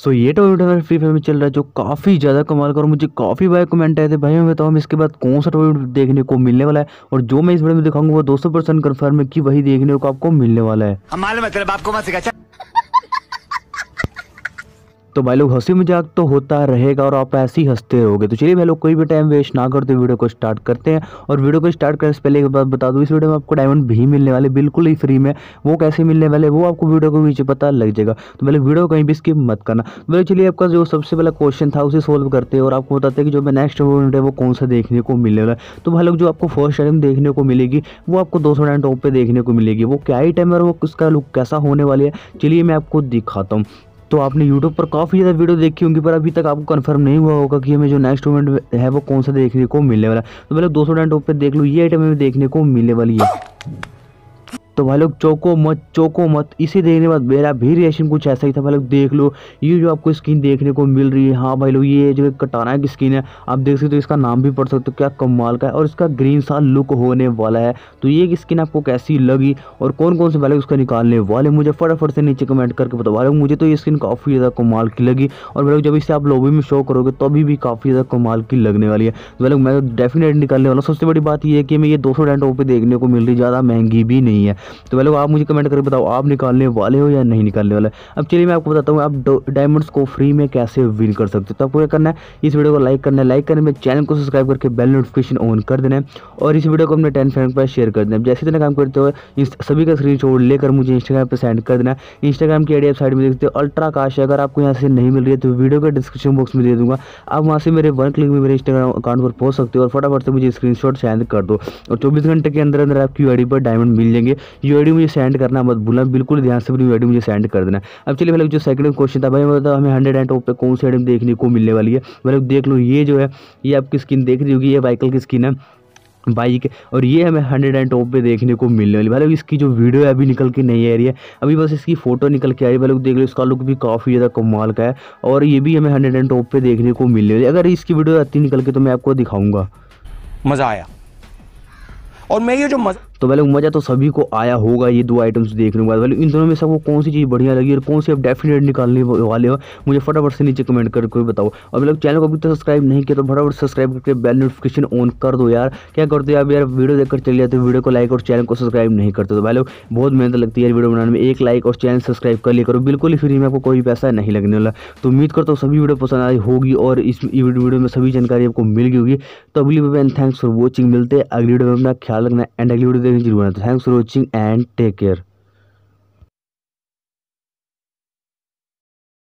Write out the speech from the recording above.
सो ये tournament free fire में चल रहा है जो काफ़ी ज़्यादा कमाल का और मुझे काफ़ी बार कमेंट आए थे। भाई, मैं बताऊँ, इसके बाद कौन सा टोर्नामेंट देखने को मिलने वाला है? और जो मैं इस वीडियो में दिखाऊँगा, वो दो सौ परसेंट कन्फर्म है कि वही देखने को आपको मिलने वाला है। मत सिखा। तो भाई लोग हँसी मज़ाक तो होता रहेगा और आप ऐसे ही हँसते रहोगे। तो चलिए भाई लोग, कोई भी टाइम वेस्ट ना करते, वीडियो को स्टार्ट करते हैं। और वीडियो को स्टार्ट करने से पहले एक बात बता दूँ, इस वीडियो में आपको डायमंड भी मिलने वाले, बिल्कुल ही फ्री में। वो कैसे मिलने वाले, वो आपको वीडियो के नीचे पता लग जाएगा। तो पहले वीडियो कहीं भी स्किप मत करना। तो चलिए, आपका जो सबसे पहला क्वेश्चन था, उसे सोल्व करते हैं और आपको बताते हैं कि जो मैं नेक्स्ट मूवमेंट है, वो कौन सा देखने को मिलने वाला है। तो भाई लोग, जो आपको फ़र्स्ट टाइम देखने को मिलेगी, वो आपको दो सौ टॉप पर देखने को मिलेगी। वो क्या ही टाइम है और वो उसका लुक कैसा होने वाली है? चलिए मैं आपको दिखाता हूँ। तो आपने यूट्यूब पर काफ़ी ज़्यादा वीडियो देखी होंगी, पर अभी तक आपको कन्फर्म नहीं हुआ होगा कि हमें जो नेक्स्ट इवेंट है वो कौन सा देखने को मिलने वाला है। तो पहले दो सौ टॉप पर देख लो, ये आइटम हमें देखने को मिलने वाली है। तो भाई लोग चौको मत चौको मत। इसे देखने के बाद मेरा भी रिएक्शन कुछ ऐसा ही था। भाई लोग देख लो, ये जो आपको स्किन देखने को मिल रही है हाँ भाई लोग, ये जो कटाना की स्किन है, आप देख सकते हो तो इसका नाम भी पढ़ सकते हो, क्या कमाल का है, और इसका ग्रीन सा लुक होने वाला है। तो ये स्किन आपको कैसी लगी, और कौन कौन से भाई लोग उसका निकालने वाले मुझे फटाफट से नीचे कमेंट करके बताओ। भाई लोग, मुझे तो ये स्किन काफ़ी ज़्यादा कमाल की लगी, और भाई लोग, जब इसे आप लोबी में शो करोगे तो भी काफ़ी ज़्यादा कमाल की लगने वाली है। तो भाई लोग, मैं डेफिनेट निकालने वाला सबसे बड़ी बात ये है कि मैं ये दो सौ पे देखने को मिल रही ज़्यादा महँगी भी नहीं है। तो भाई लोग आप मुझे कमेंट करके बताओ, आप निकालने वाले हो या नहीं निकालने वाले? अब चलिए मैं आपको बताता हूँ, आप डायमंड्स को फ्री में कैसे विन कर सकते हो? तो आपको क्या करना है, इस वीडियो को लाइक करना है लाइक करने में चैनल को सब्सक्राइब करके बेल नोटिफिकेशन ऑन कर देना है और इस वीडियो को अपने टेन फ्रेंड पर शेयर कर देना जैसे तरह काम करते हो सभी का स्क्रीन लेकर मुझे इंस्टाग्राम पर सेंड कर देना इंस्टाग्राम की आईडी साइड में देखते हो अल्ट्रा काश अगर आपको यहाँ से नहीं मिल रही है तो वीडियो के डिस्क्रिप्शन बॉक्स में दे दूँगा। आप वहाँ से मेरे वन क्लिक में मेरे इंस्टाग्राम अकाउंट पर पहुँच सकते हो और फटाफट से मुझे स्क्रीन सेंड कर दो। और चौबीस घंटे के अंदर अंदर आपकी आई पर डायमंड मिल जाएँगे। ये आई मुझे सेंड करना मत भूलना, बिल्कुल ध्यान से अपनी वीडियो मुझे सेंड कर देना। अब चलिए भाई जो सेकंड क्वेश्चन था भाई बताओ हमें हंड्रेड एंड टॉप पे कौन सी आइटम देखने को मिलने वाली है? भाई देख लो, ये जो है, ये आपकी स्किन देख रही होगी, ये बाइकल की स्किन है बाइक और ये हमें हंड्रेड एंड टॉप पे देखने को मिलने वाली भाई इसकी जो वीडियो है अभी निकल के नहीं आ रही है, अभी बस इसकी फ़ोटो निकल के आ रही है। भाई लोग देख लो, इसका लुक भी काफ़ी ज़्यादा कमाल का है, और ये भी हमें हंड्रेड एंड टॉप पे देखने को मिलने वाली अगर इसकी वीडियो आती निकल के तो मैं आपको दिखाऊँगा। मज़ा आया। और मैं ये जो मज़ा तो लोग मज़ा तो सभी को आया होगा ये दो आइटम्स देखने के बाद। भाई इन दोनों में सबको कौन सी चीज़ बढ़िया लगी और कौन सी आप डेफिनेट निकालने वाले हो, मुझे फटाफट से नीचे कमेंट करके बताओ। और लोग चैनल को अभी तक सब्सक्राइब नहीं किया तो फटाफट सब्सक्राइब करके बेल नोटिफिकेशन ऑन कर दो यार। क्या करते आप यार? वीडियो देखकर चले जाते वीडियो को लाइक और चैनल को सब्सक्राइब नहीं करते तो लोग बहुत मेहनत लगती है यार वीडियो बनाने में। एक लाइक और चैनल सब्सक्राइब कर लिया करो, बिल्कुल ही फ्री में आपको कोई पैसा नहीं लगने वाला। तो उम्मीद करता हूँ सभी वीडियो पसंद आई होगी और इस वीडियो में सभी जानकारी आपको मिल गई होगी। तो अगली वीडियो थैंक्स फॉर वॉचिंग मिलते हैं अगली वीडियो में। अपना ख्याल रखना एंड अगली video Thanks for watching and take care.